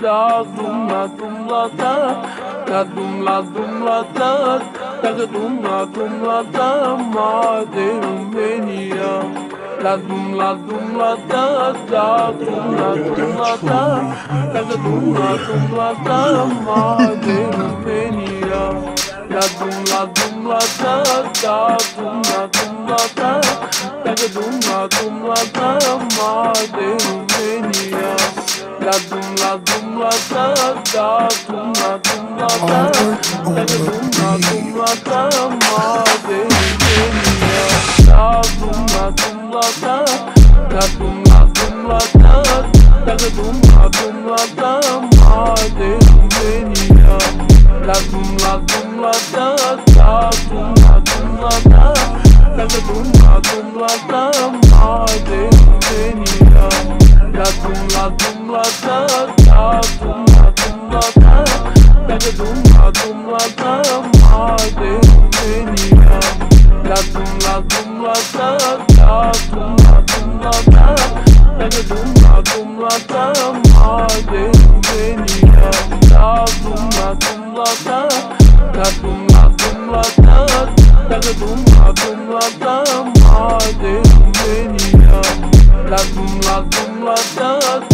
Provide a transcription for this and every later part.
La dumla dumla da, la dumla dumla da, la dumla dumla da, madem beni ya. La dumla dumla da, la dumla dumla da, la dumla dumla da, madem beni ya. La dumla dumla da, la dumla dumla da, la dumla dumla da, madem beni ya. La dum la dum la da da la da da dum la dum la da ma de ya da da dum la dum la da da dum la dum la da ma de ya la dum la dum la da da dum la dum la da da dum la dum la da dum la dum la da da da dum la dum la da ma de beni ya La dum la dum la da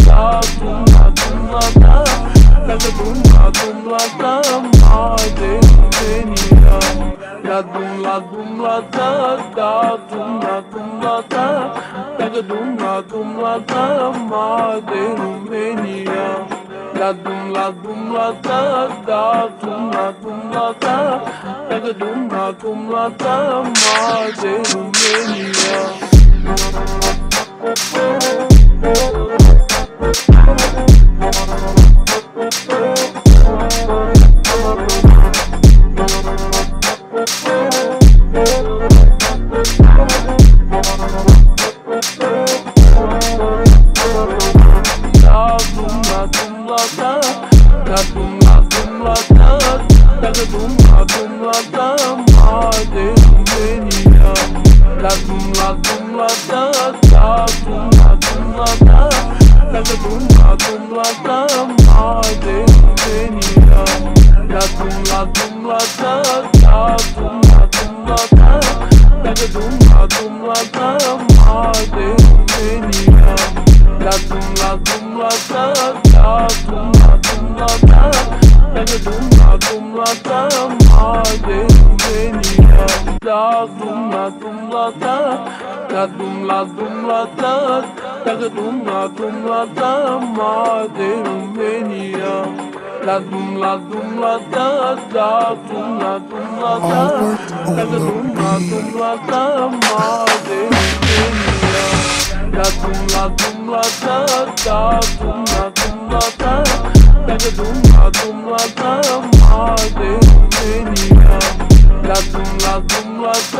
da dum la dum La dumla dumla da da dumla dumla da. Dacă dumla dumla da ma de România Da dumla dumla da da dumla dumla da. Dacă dumla dumla da ma de România La dum la dum la da da dum la dum la da da da dum la dum la da ma de beni ya La dum la dum la ترى معايا الدنيا تاخدم لاتم لاتم تاخدم لاتم لاتم تاخدم لاتم لاتم معايا الدنيا لاتم لاتم لاتم تاخدم لاتم لاتم تاخدم لاتم لاتم معايا الدنيا لاتم لاتم لاتم تاخدم لاتم لاتم da dum la dum la da ma